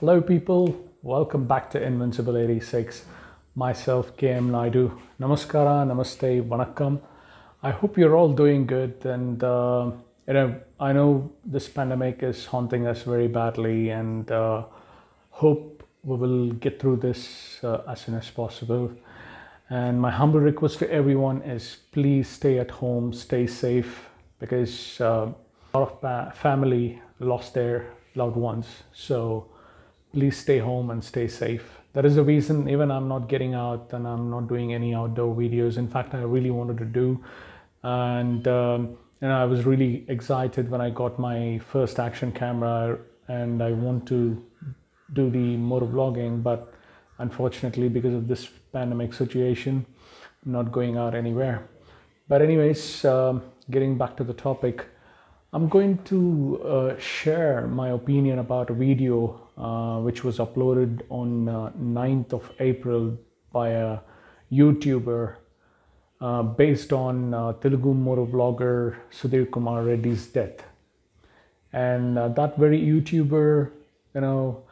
Hello, people. Welcome back to Invincible 86. Myself, KM Naidu. Namaskara, Namaste, Vanakkam. I hope you're all doing good. And, uh, you know, I know this pandemic is haunting us very badly, and uh, hope we will get through this uh, as soon as possible. And my humble request to everyone is please stay at home, stay safe, because uh, a lot of family lost their loved ones. So please stay home and stay safe. That is the reason even I'm not getting out and I'm not doing any outdoor videos. In fact, I really wanted to do, and um, and I was really excited when I got my first action camera, and I want to do the motor vlogging, but unfortunately, because of this pandemic situation, I'm not going out anywhere. But anyways, um, getting back to the topic. I'm going to uh, share my opinion about a video uh, which was uploaded on uh, 9th of April by a YouTuber uh, based on uh, Telugu motor vlogger Sudhir Kumar Reddy's death. And uh, that very YouTuber, you know,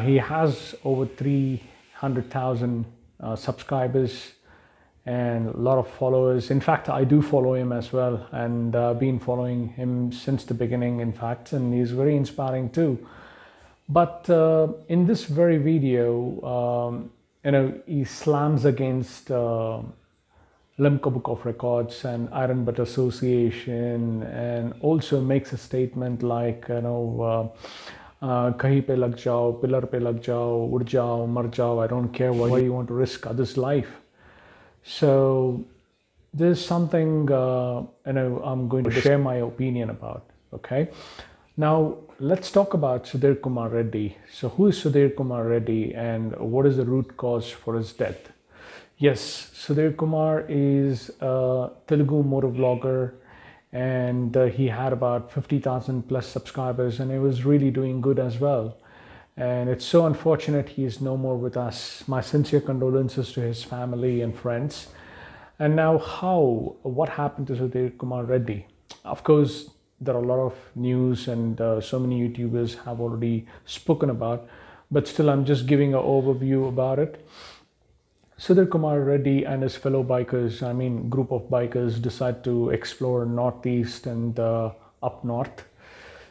he has over 300,000 uh, subscribers and a lot of followers. In fact, I do follow him as well, and uh, been following him since the beginning. In fact, and he's very inspiring too. But uh, in this very video, um, you know, he slams against uh, Limca Book of Records and Iron Butt Association, and also makes a statement like, you know. Pe lag jao, pillar pe ud jao, mar jao. I don't care why you want to risk others' life. So there's something uh, you know I'm going to share my opinion about. Okay, now let's talk about Sudhir Kumar Reddy. So who is Sudhir Kumar Reddy and what is the root cause for his death? Yes, Sudhir Kumar is a Telugu motor vlogger and uh, he had about 50,000 plus subscribers and he was really doing good as well. And it's so unfortunate he is no more with us. My sincere condolences to his family and friends. And now, how, what happened to Sudhir Kumar Reddy? Of course, there are a lot of news and uh, so many YouTubers have already spoken about, but still, I'm just giving an overview about it. Sudhir Kumar Reddy and his fellow bikers, I mean, group of bikers, decide to explore northeast and uh, up north.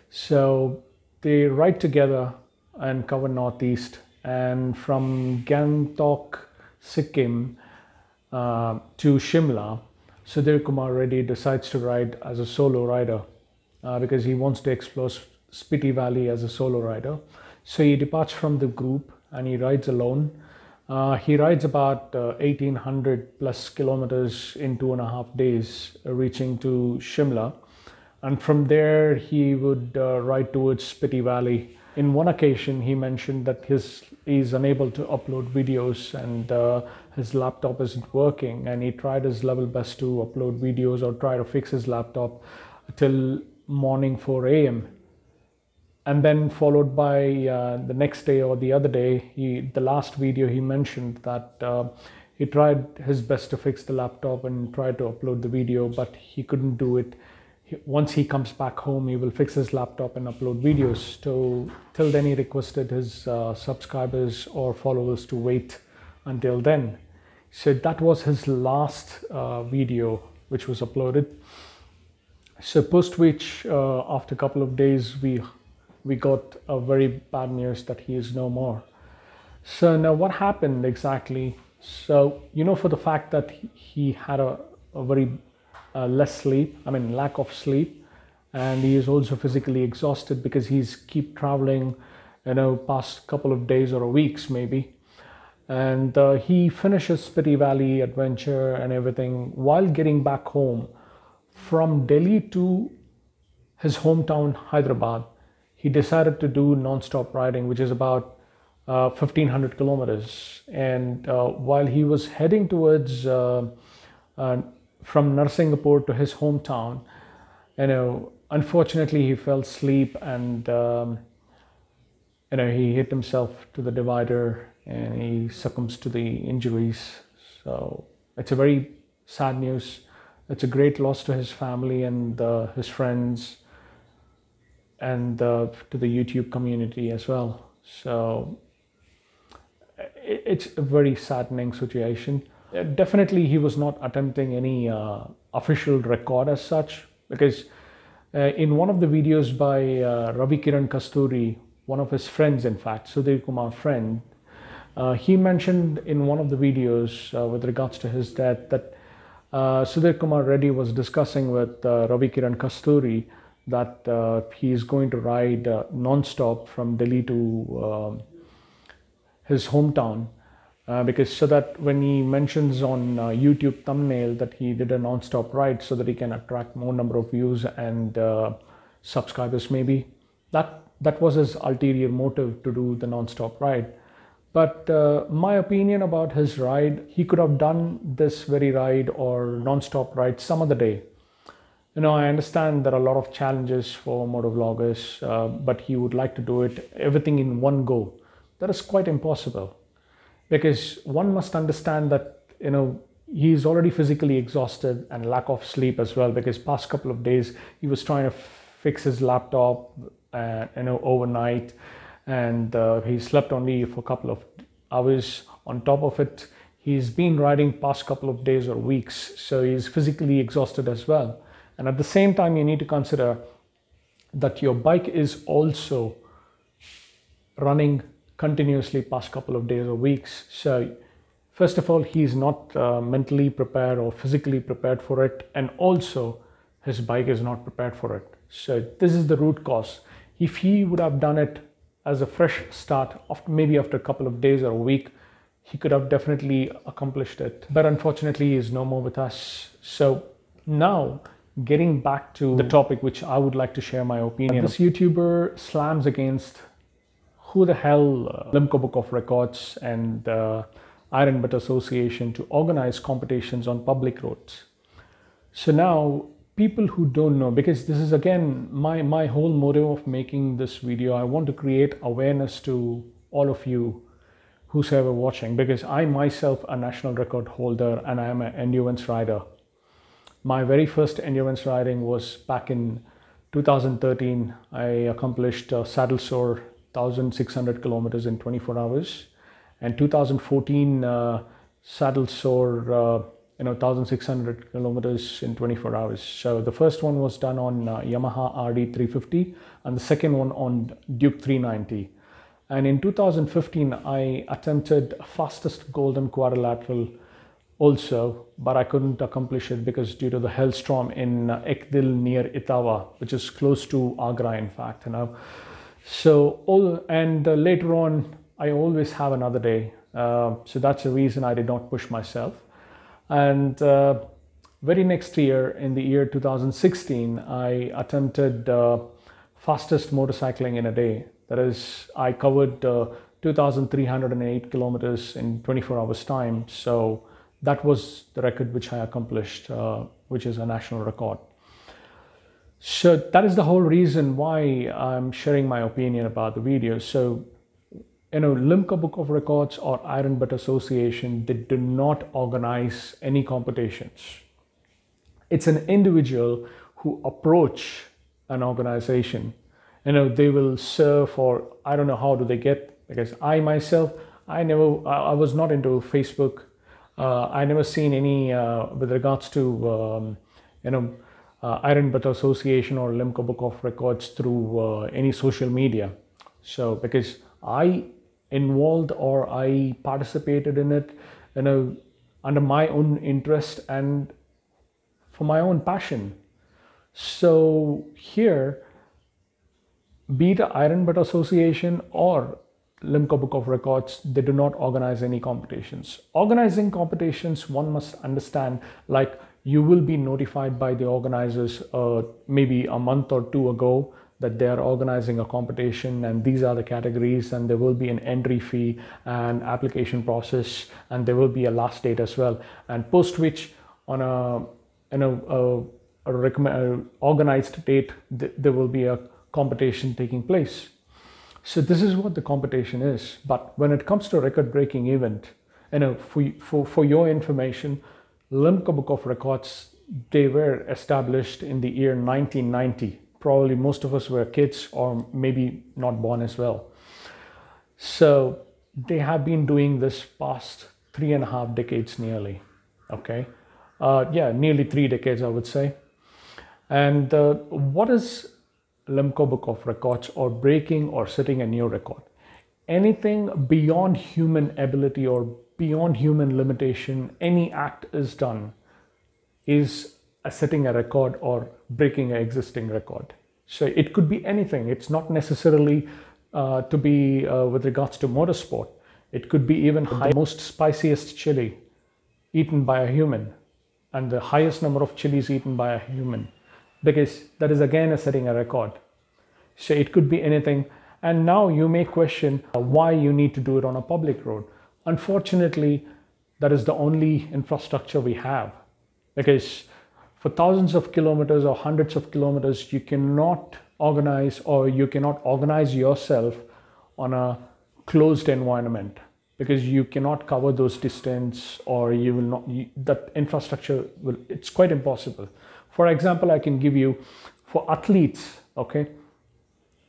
So they ride together and cover northeast, and from Gangtok, Sikkim, uh, to Shimla, Sudhir Kumar Reddy decides to ride as a solo rider uh, because he wants to explore Spiti Valley as a solo rider. So he departs from the group and he rides alone. Uh, he rides about uh, 1800 plus kilometers in two and a half days, uh, reaching to Shimla. And from there, he would uh, ride towards Spiti Valley. In one occasion, he mentioned that his he's unable to upload videos and uh, his laptop isn't working. And he tried his level best to upload videos or try to fix his laptop till morning 4 a.m and then followed by uh, the next day or the other day he the last video he mentioned that uh, he tried his best to fix the laptop and tried to upload the video but he couldn't do it once he comes back home he will fix his laptop and upload videos so till then he requested his uh, subscribers or followers to wait until then so that was his last uh, video which was uploaded so post which uh, after a couple of days we we got a very bad news that he is no more. So now what happened exactly? So you know for the fact that he had a, a very uh, less sleep, I mean lack of sleep, and he is also physically exhausted because he's keep traveling, you know, past couple of days or weeks maybe. And uh, he finishes Spiti Valley adventure and everything while getting back home from Delhi to his hometown Hyderabad he decided to do non-stop riding, which is about uh, 1500 kilometers. And uh, while he was heading towards uh, uh from Narsingapur to his hometown, you know, unfortunately he fell asleep and um, you know he hit himself to the divider and he succumbs to the injuries. So it's a very sad news. It's a great loss to his family and uh, his friends and uh, to the YouTube community as well. So it's a very saddening situation. Uh, Definitely, he was not attempting any uh, official record as such because uh, in one of the videos by Ravi Kiran Kasturi, one of his friends, in fact, Sudhir Kumar friend, he mentioned in one of the videos with regards to his death that uh, Sudhir Kumar Reddy was discussing with uh, Ravi Kiran Kasturi that uh, he is going to ride uh, non-stop from Delhi to um his hometown uh, because so that when he mentions on uh, YouTube thumbnail that he did a non-stop ride so that he can attract more number of views and uh, subscribers maybe. That that was his ulterior motive to do the non-stop ride. But uh, my opinion about his ride he could have done this very ride or non-stop ride some other day. You know, I understand there are a lot of challenges for motovloggers, uh, but he would like to do it everything in one go. That is quite impossible because one must understand that you know he is already physically exhausted and lack of sleep as well because past couple of days he was trying to fix his laptop uh, you know overnight. And uh, he slept only for a couple of hours. On top of it he's been riding past couple of days or weeks so he's physically exhausted as well. And at the same time you need to consider that your bike is also running continuously past couple of days or weeks. So first of all he's not uh, mentally prepared or physically prepared for it and also his bike is not prepared for it. So this is the root cause. If he would have done it as a fresh start after maybe after a couple of days or a week he could have definitely accomplished it. But unfortunately he is no more with us. So now getting back to the topic which i would like to share my opinion this youtuber slams against who the hell uh, Limca Book of Records and uh, Iron Butt Association to organize competitions on public roads. So now people who don't know, because this is again my, my whole motive of making this video, I want to create awareness to all of you who's ever watching, because I myself a national record holder and I am an endurance rider. My very first endurance riding was back in 2013. I accomplished uh, saddle sore 1600 kilometers in 24 hours. And 2014 uh, saddle sore uh, you know 1600 kilometers in 24 hours. So the first one was done on uh, yamaha rd 350 and the second one on duke 390 and in 2015 i attempted fastest golden quadrilateral also but i couldn't accomplish it because due to the hailstorm in uh, ekdil near Etawah which is close to agra in fact you know so all and uh, later on i always have another day. Uh, so that's the reason i did not push myself. And uh, very next year in the year 2016 i attempted uh, fastest motorcycling in a day. That is i covered uh, 2308 kilometers in 24 hours time. So that was the record which i accomplished uh, which is a national record so that is the whole reason why I'm sharing my opinion about the video. So, you know, Limca Book of Records or Iron Butt Association, they do not organize any competitions. It's an individual who approach an organization. You know, they will serve or I don't know how do they get because I myself, I never, I was not into Facebook. Uh, I never seen any uh, with regards to, um, you know, Iron Butt Association or Limca Book of Records through uh, any social media. So because I involved or I participated in it, you know, under my own interest and for my own passion. So here, be it Iron Butt Association or Limca Book of Records, they do not organize any competitions. Organizing competitions, one must understand, like you will be notified by the organizers uh, maybe a month or two ago that they are organizing a competition and these are the categories and there will be an entry fee and application process and there will be a last date as well. And post which on a you know a, a organized date th- there will be a competition taking place. So this is what the competition is. But when it comes to record breaking event you know for, for, for your information Limca Book of Records, they were established in the year 1990. Probably most of us were kids or maybe not born as well. So they have been doing this past three and a half decades nearly. Okay. Uh, yeah, nearly three decades, I would say. And uh, what is Limca Book of Records or breaking or setting a new record? Anything beyond human ability or beyond human limitation, any act is done is a setting a record or breaking an existing record. So it could be anything. It's not necessarily uh, to be uh, with regards to motorsport. It could be even the most spiciest chili eaten by a human and the highest number of chilies eaten by a human because that is again a setting a record. So it could be anything. And now you may question why you need to do it on a public road. Unfortunately, that is the only infrastructure we have. Because for thousands of kilometers or hundreds of kilometers, you cannot organize or you cannot organize yourself on a closed environment. Because you cannot cover those distance or you will not you, that infrastructure will it's quite impossible. For example i can give you for athletes okay?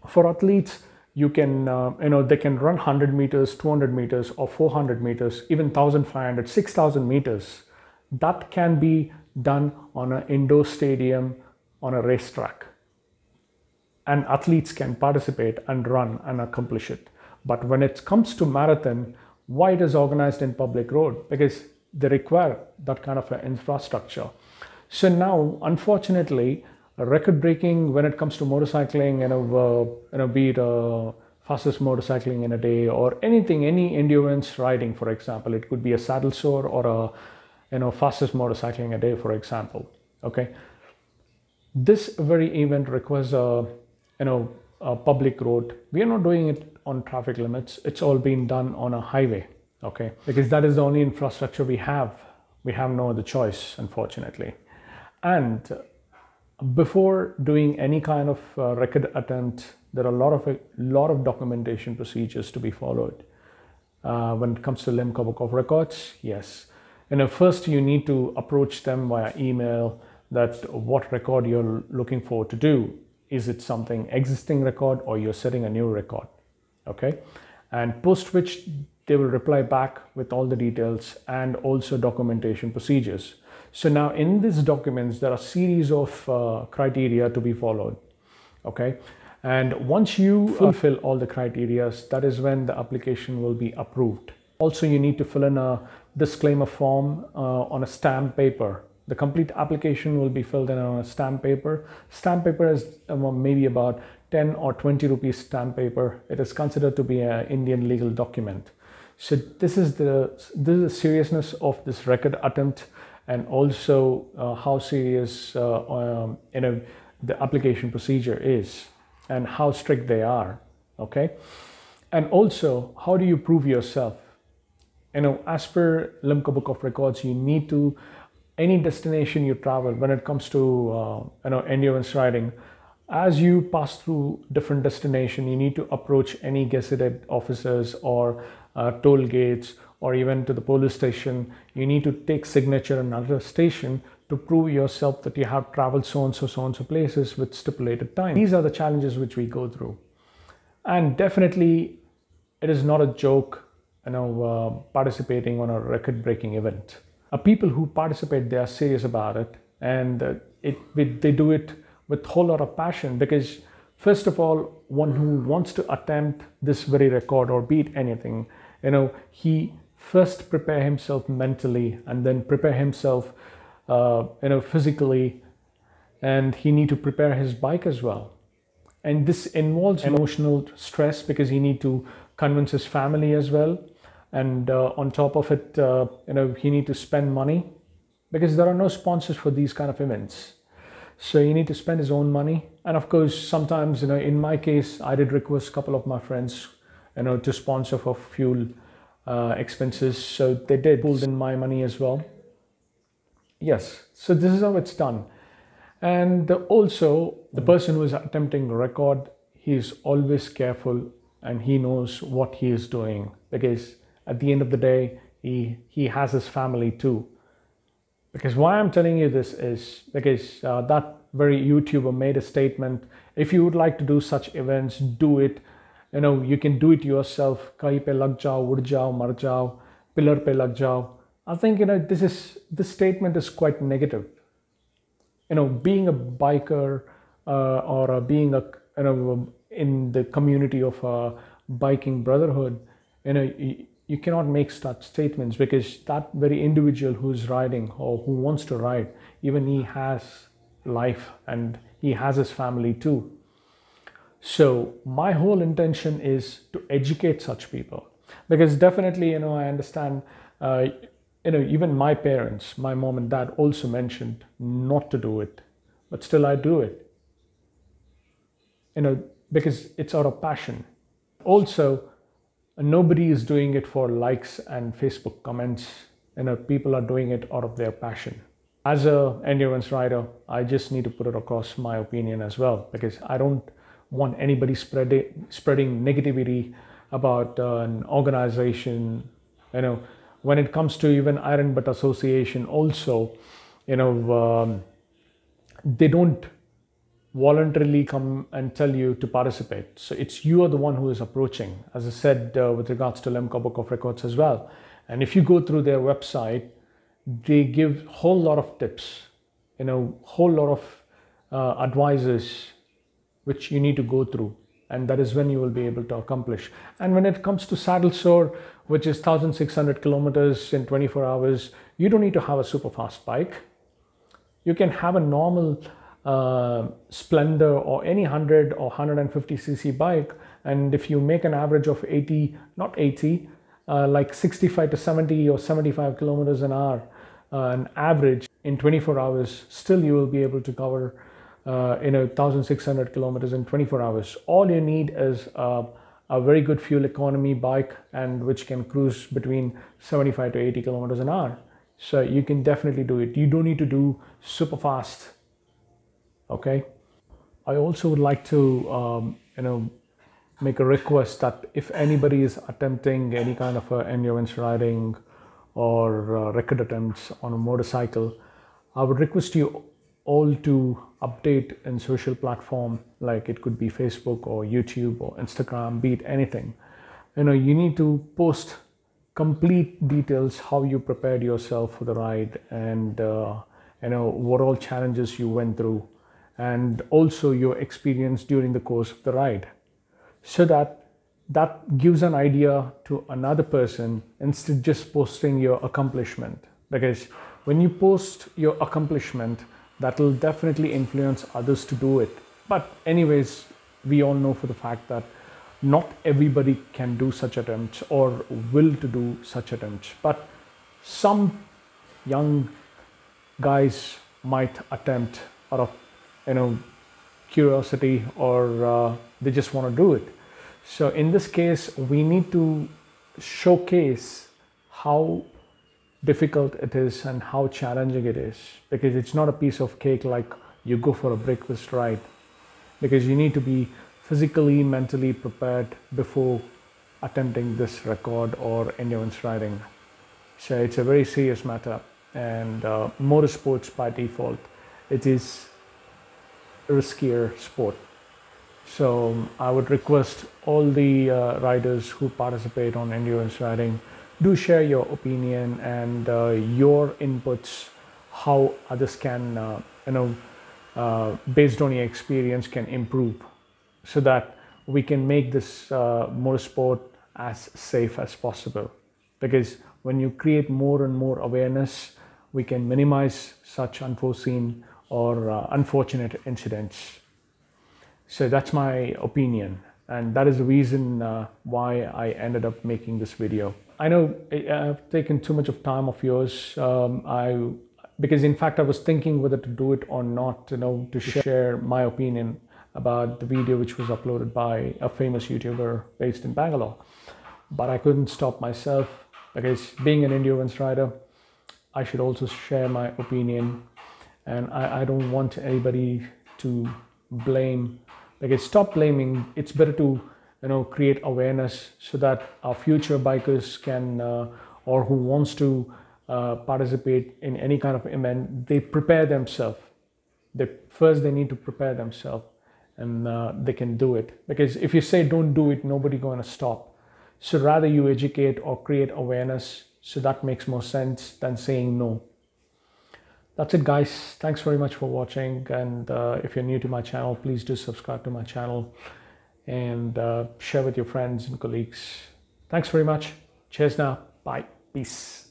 For athletes you can uh, you know they can run 100 meters 200 meters or 400 meters even 1500 6000 meters. That can be done on an indoor stadium on a racetrack. And athletes can participate and run and accomplish it. But when it comes to marathon why it is organized in public road? Because they require that kind of infrastructure. So now unfortunately record breaking when it comes to motorcycling you know uh, you know be it uh, fastest motorcycling in a day or anything any endurance riding for example. It could be a saddle sore or a you know fastest motorcycling a day for example. Okay? This very event requires a you know a public road. We are not doing it on traffic limits. It's all being done on a highway. Okay? Because that is the only infrastructure we have. We have no other choice unfortunately. And before doing any kind of uh, record attempt there are a lot of a lot of documentation procedures to be followed. Uh, when it comes to Limca Book of Records yes. You know first you need to approach them via email that what record you're looking for to do. Is it something existing record or you're setting a new record? Okay? And post which they will reply back with all the details and also documentation procedures so now in these documents there are series of uh, criteria to be followed okay? And once you fulfill all the criteria that is when the application will be approved. Also you need to fill in a disclaimer form uh, on a stamp paper. The complete application will be filled in on a stamp paper. Stamp paper is uh, maybe about 10 or 20 rupees stamp paper. It is considered to be an indian legal document. So this is the this is the seriousness of this record attempt and also uh, how serious uh, um, you know the application procedure is and how strict they are okay? And also how do you prove yourself? You know as per Limca book of records you need to any destination you travel when it comes to uh, you know endurance riding as you pass through different destination you need to approach any gazetted officers or uh, toll gates or even to the police station you need to take signature in another station to prove yourself that you have traveled so and so so and so places with stipulated time. These are the challenges which we go through. And definitely it is not a joke you know uh, participating on a record breaking event. Uh, people who participate they are serious about it and uh, it, it they do it with whole lot of passion because first of all one who wants to attempt this very record or beat anything you know he first prepare himself mentally and then prepare himself uh, you know physically and he need to prepare his bike as well. And this involves emotional stress because he need to convince his family as well. And uh, on top of it uh, you know he need to spend money because there are no sponsors for these kind of events. So he need to spend his own money. And of course sometimes you know in my case i did request a couple of my friends you know to sponsor for fuel uh, expenses. So they did pulled in my money as well. Yes. So this is how it's done. And also the person who is attempting record he is always careful and he knows what he is doing. Because at the end of the day he he has his family too. Because why i'm telling you this is because uh, that very youtuber made a statement if you would like to do such events do it you know you can do it yourself. Kahi pe lag jao ud jao mar jao pillar pe lag jao. I think you know this is this statement is quite negative. You know being a biker uh, or uh, being a you know in the community of a biking brotherhood you know you, you cannot make such statements because that very individual who's riding or who wants to ride even he has life and he has his family too so my whole intention is to educate such people because definitely, you know, I understand, uh, you know, even my parents, my mom and dad also mentioned not to do it, but still I do it. You know, because it's out of passion. Also, nobody is doing it for likes and Facebook comments. You know, people are doing it out of their passion. As a endurance rider, I just need to put it across my opinion as well because I don't want anybody spreading spreading negativity about uh, an organization. You know, when it comes to even Iron Butt Association, also, you know, um, they don't voluntarily come and tell you to participate. So it's you are the one who is approaching, as I said uh, with regards to Limca Book of Records as well. And if you go through their website, they give whole lot of tips, you know, whole lot of uh, advices which you need to go through. And that is when you will be able to accomplish. And when it comes to saddle sore which is 1600 kilometers in 24 hours you don't need to have a super fast bike. You can have a normal uh, splendor or any 100 or 150 cc bike. And if you make an average of 80 not 80 uh, like 65 to 70 or 75 kilometers an hour uh, an average in 24 hours still you will be able to cover uh, you know 1600 kilometers in 24 hours. All you need is uh, a very good fuel economy bike and which can cruise between 75 to 80 kilometers an hour. So you can definitely do it. You don't need to do super fast okay? I also would like to um, you know make a request that if anybody is attempting any kind of endurance riding or uh, record attempts on a motorcycle i would request you all to update in social platform like it could be facebook or youtube or instagram be it anything. You know you need to post complete details how you prepared yourself for the ride and uh, you know what all challenges you went through and also your experience during the course of the ride. So that that gives an idea to another person instead just posting your accomplishment. Because when you post your accomplishment that will definitely influence others to do it. But, anyways, we all know for the fact that not everybody can do such attempts or will to do such attempts. But some young guys might attempt out of you know curiosity or uh, they just want to do it. So in this case, we need to showcase how difficult it is and how challenging it is. Because it's not a piece of cake like you go for a breakfast ride because you need to be physically mentally prepared before attempting this record or endurance riding so it's a very serious matter and uh, motorsports by default it is a riskier sport. So i would request all the uh, riders who participate on endurance riding do share your opinion and uh, your inputs how others can uh, you know uh, based on your experience can improve so that we can make this uh, motorsport as safe as possible. Because when you create more and more awareness we can minimize such unforeseen or uh, unfortunate incidents. So that's my opinion and that is the reason uh, why i ended up making this video I know I've taken too much of time of yours. Um, I because in fact I was thinking whether to do it or not. You know, to share my opinion about the video which was uploaded by a famous YouTuber based in Bangalore. But I couldn't stop myself because being an endurance rider, I should also share my opinion, and I, I don't want anybody to blame. Because stop blaming. It's better to you know create awareness so that our future bikers can uh, or who wants to uh, participate in any kind of event they prepare themselves. They first they need to prepare themselves and uh, they can do it. Because if you say don't do it nobody going to stop. So rather you educate or create awareness so that makes more sense than saying no. That's it guys. Thanks very much for watching. And uh, if you're new to my channel please do subscribe to my channel and uh, share with your friends and colleagues. Thanks very much. Cheers now. Bye. Peace